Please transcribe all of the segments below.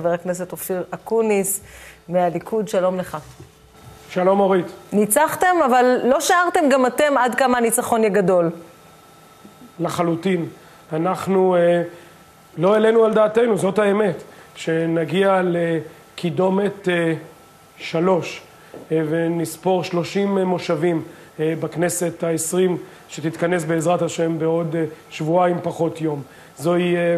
חבר הכנסת אופיר אקוניס מהליכוד, שלום לך. שלום אורית. ניצחתם, אבל לא שארתם גם אתם עד כמה הניצחון יהיה גדול. לחלוטין. אנחנו אה, לא העלינו על דעתנו, זאת האמת, שנגיע לקידומת אה, שלוש אה, ונספור שלושים מושבים אה, בכנסת העשרים, שתתכנס בעזרת השם בעוד אה, שבועיים פחות יום. זוהי אה,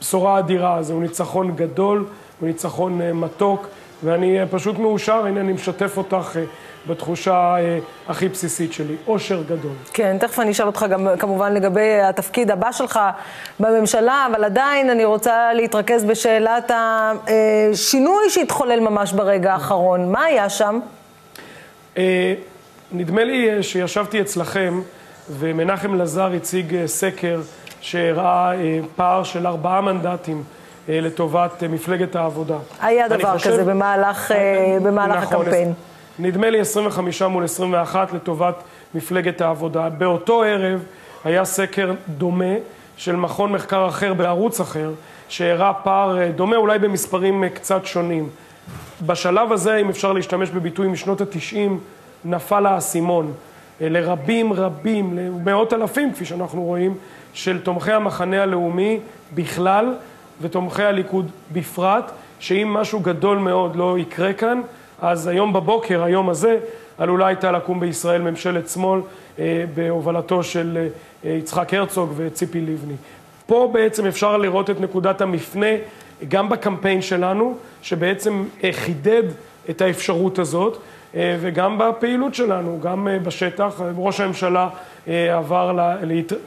בשורה אדירה, זהו ניצחון גדול, הוא ניצחון אה, מתוק, ואני אה, פשוט מאושר, הנה אני משתף אותך אה, בתחושה הכי בסיסית שלי, אושר גדול. כן, תכף אני אשאל אותך גם כמובן לגבי התפקיד הבא שלך בממשלה, אבל עדיין אני רוצה להתרכז בשאלת השינוי שהתחולל ממש ברגע האחרון. מה היה שם? נדמה לי שישבתי אצלכם, ומנחם לזר הציג סקר שהראה אה, פער של ארבעה מנדטים אה, לטובת אה, מפלגת העבודה. היה דבר חושב, כזה במהלך, במהלך נכון, הקמפיין. נדמה לי 25 מול 21 לטובת מפלגת העבודה. באותו ערב היה סקר דומה של מכון מחקר אחר בערוץ אחר, שהראה פער דומה, אולי במספרים קצת שונים. בשלב הזה, אם אפשר להשתמש בביטוי משנות ה-90, נפל האסימון. לרבים רבים, למאות אלפים, כפי שאנחנו רואים, של תומכי המחנה הלאומי בכלל ותומכי הליכוד בפרט, שאם משהו גדול מאוד לא יקרה כאן, אז היום בבוקר, היום הזה, עלולה הייתה לקום בישראל ממשלת שמאל אה, בהובלתו של אה, יצחק הרצוג וציפי לבני. פה בעצם אפשר לראות את נקודת המפנה גם בקמפיין שלנו, שבעצם אה, חידד את האפשרות הזאת. אה, וגם בפעילות שלנו, גם אה, בשטח. ראש הממשלה אה, עבר,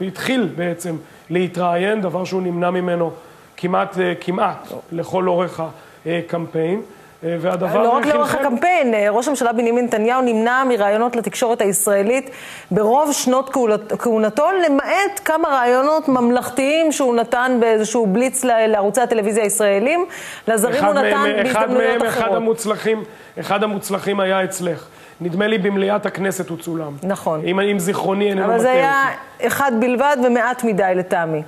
התחיל בעצם להתראיין, דבר שהוא נמנע ממנו כמעט, כמעט לכל אורך הקמפיין. והדבר... לא רק לאורך הקמפיין, ראש הממשלה בנימין נתניהו נמנע מראיונות לתקשורת הישראלית ברוב שנות כהונתו, למעט כמה ראיונות ממלכתיים שהוא נתן באיזשהו בליץ לערוצי הטלוויזיה הישראלים. לזרים הוא נתן בהזדמנויות אחרות. אחד המוצלחים, אחד המוצלחים היה אצלך. נדמה לי במליאת הכנסת הוא צולם. נכון. אם, אם זיכרוני איננו מטעה אבל זה היה אחד בלבד ומעט מדי לטעמי.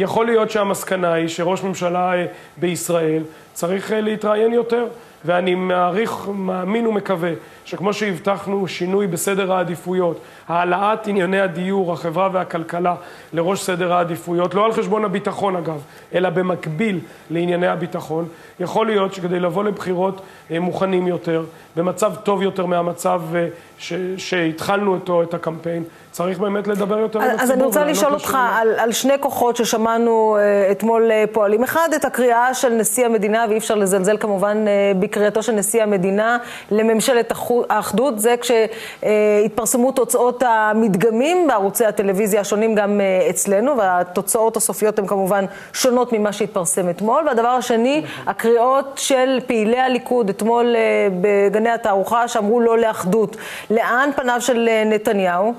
יכול להיות שהמסקנה היא שראש ממשלה אה, בישראל צריך אה, להתראיין יותר, ואני מעריך, מאמין ומקווה שכמו שהבטחנו שינוי בסדר העדיפויות, העלאת ענייני הדיור, החברה והכלכלה לראש סדר העדיפויות, לא על חשבון הביטחון אגב, אלא במקביל לענייני הביטחון, יכול להיות שכדי לבוא לבחירות אה, מוכנים יותר, במצב טוב יותר מהמצב שהתחלנו אותו, את הקמפיין, צריך באמת לדבר יותר עם הציבור. אז אני רוצה לשאול אותך על, על שני כוחות ששמענו uh, אתמול פועלים. אחד, את הקריאה של נשיא המדינה, ואי אפשר לזלזל כמובן uh, בקריאתו של נשיא המדינה לממשלת האחדות. זה כשהתפרסמו תוצאות המדגמים בערוצי הטלוויזיה השונים גם uh, אצלנו, והתוצאות הסופיות הן כמובן שונות ממה שהתפרסם אתמול. והדבר השני, הקריאות של פעילי הליכוד אתמול uh, בגני התערוכה, שאמרו לא לאחדות. לאן פניו של uh, נתניהו?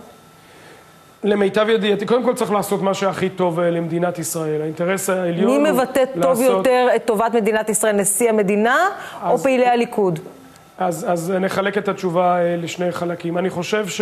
מי מבטא טוב יותר את טובת מדינת ישראל, נשיא המדינה אז, או פעילי הליכוד? אז, אז נחלק את התשובה אה, לשני חלקים. אני חושב ש...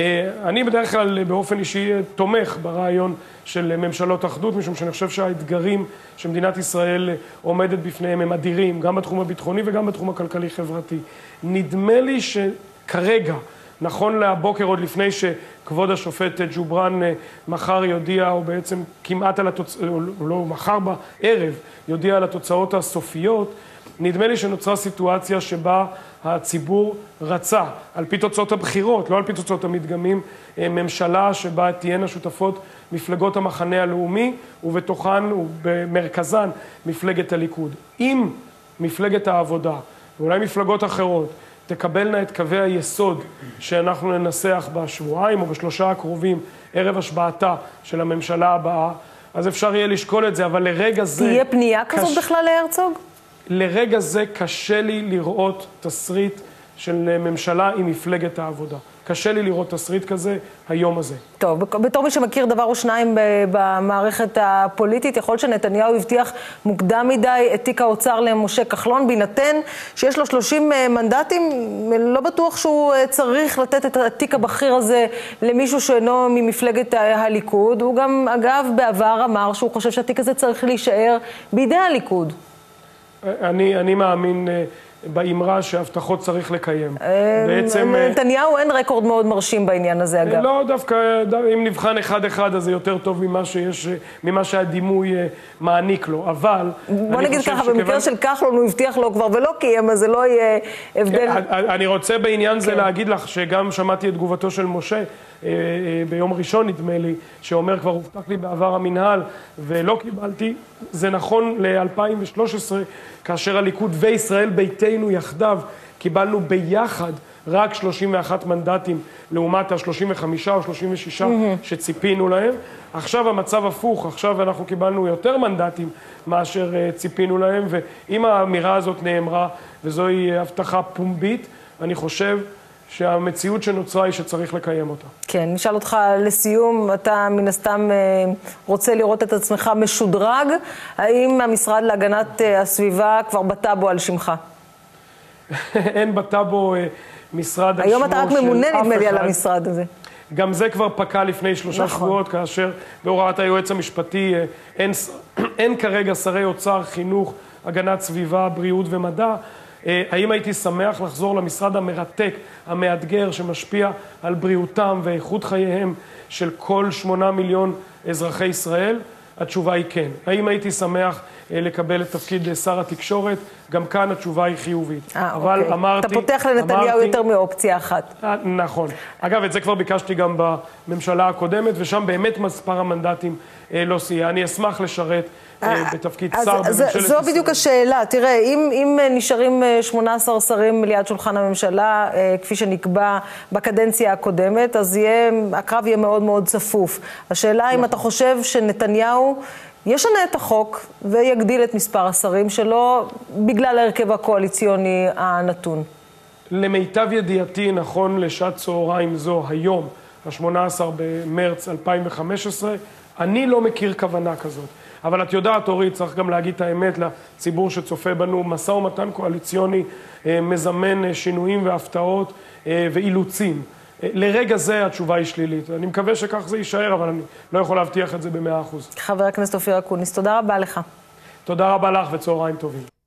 אה, אני בדרך כלל באופן אישי תומך ברעיון של ממשלות אחדות, משום שאני חושב שהאתגרים שמדינת ישראל עומדת בפניהם הם אדירים, גם בתחום הביטחוני וגם בתחום הכלכלי-חברתי. נדמה לי שכרגע, נכון להבוקר, עוד לפני שכבוד השופט ג'ובראן אה, מחר יודיע, או בעצם כמעט על התוצאות, או לא, מחר בערב יודיע על התוצאות הסופיות, נדמה לי שנוצרה סיטואציה שבה הציבור רצה, על פי תוצאות הבחירות, לא על פי תוצאות המדגמים, אה, ממשלה שבה תהיינה שותפות מפלגות המחנה הלאומי, ובתוכן ובמרכזן מפלגת הליכוד. אם מפלגת העבודה, ואולי מפלגות אחרות, תקבלנה את קווי היסוד שאנחנו ננסח בשבועיים או בשלושה הקרובים, ערב השבעתה של הממשלה הבאה, אז אפשר יהיה לשקול את זה, אבל לרגע זה... תהיה פנייה כזאת קש... בכלל להרצוג? לרגע זה קשה לי לראות תסריט של ממשלה עם מפלגת העבודה. קשה לי לראות תסריט כזה היום הזה. טוב, בתור מי שמכיר דבר או שניים במערכת הפוליטית, יכול שנתניהו הבטיח מוקדם מדי את תיק האוצר למשה כחלון, בהינתן שיש לו 30 אה, מנדטים, לא בטוח שהוא אה, צריך לתת את התיק הבכיר הזה למישהו שאינו ממפלגת הליכוד. הוא גם, אגב, בעבר אמר שהוא חושב שהתיק הזה צריך להישאר בידי הליכוד. אני, אני מאמין אה, באמרה שהבטחות צריך לקיים. בעצם... אה, לנתניהו אין רקורד מאוד מרשים בעניין הזה, אגב. לא, דווקא אם נבחן אחד-אחד, אז זה יותר טוב ממה, שיש, ממה שהדימוי מעניק לו, אבל... בוא נגיד ככה, שכיוון... במקרה של כחלון הוא הבטיח לו כבר ולא קיים, אז זה לא יהיה הבדל. אני רוצה בעניין זה כן. להגיד לך שגם שמעתי את תגובתו של משה. אה, אה, ביום ראשון נדמה לי, שאומר כבר הובטח לי בעבר המינהל ולא קיבלתי. זה נכון ל-2013, כאשר הליכוד וישראל ביתנו יחדיו קיבלנו ביחד רק 31 מנדטים לעומת ה-35 או 36 mm-hmm. שציפינו להם. עכשיו המצב הפוך, עכשיו אנחנו קיבלנו יותר מנדטים מאשר uh, ציפינו להם, ואם האמירה הזאת נאמרה, וזוהי הבטחה פומבית, אני חושב שהמציאות שנוצרה היא שצריך לקיים אותה. כן, נשאל אותך לסיום, אתה מן הסתם אה, רוצה לראות את עצמך משודרג, האם המשרד להגנת אה, הסביבה כבר בטאבו על שמך? אין בטאבו אה, משרד על שמו של אף אחד. היום אתה רק ממונה, נדמה לי, על המשרד הזה. גם זה כבר פקע לפני שלושה נכון. שבועות, כאשר בהוראת היועץ המשפטי אין, אין כרגע שרי אוצר, חינוך, הגנת סביבה, בריאות ומדע. אה, האם הייתי שמח לחזור למשרד המרתק, המאתגר, שמשפיע על בריאותם ואיכות חייהם של כל שמונה מיליון אזרחי ישראל? התשובה היא כן. האם הייתי שמח אה, לקבל את תפקיד שר התקשורת? גם כאן התשובה היא חיובית. אה, אבל אוקיי. אמרתי... אתה פותח לנתניהו אמרתי, יותר מאופציה אחת. אה, נכון. אגב, את זה כבר ביקשתי גם בממשלה הקודמת, ושם באמת מספר המנדטים אה, לא סייע. אני אשמח לשרת אה, אה, בתפקיד שר בממשלת ישראל. זו בדיוק השאלה. תראה, אם, אם נשארים 18 שרים ליד שולחן הממשלה, כפי שנקבע בקדנציה הקודמת, אז יהיה, הקרב יהיה מאוד מאוד צפוף. השאלה אם אתה חושב שנתניהו... ישנה את החוק ויגדיל את מספר השרים שלו בגלל ההרכב הקואליציוני הנתון. למיטב ידיעתי, נכון לשעת צהריים זו, היום, ה-18 במרץ 2015, אני לא מכיר כוונה כזאת. אבל את יודעת, אורית, צריך גם להגיד את האמת לציבור שצופה בנו, משא ומתן קואליציוני אה, מזמן אה, שינויים והפתעות אה, ואילוצים. לרגע זה התשובה היא שלילית. אני מקווה שכך זה יישאר, אבל אני לא יכול להבטיח את זה במאה אחוז. חבר הכנסת אופיר אקוניס, תודה רבה לך. תודה רבה לך וצהריים טובים.